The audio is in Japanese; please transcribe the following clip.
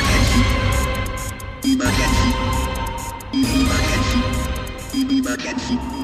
Emergency. Emergency. Emergency.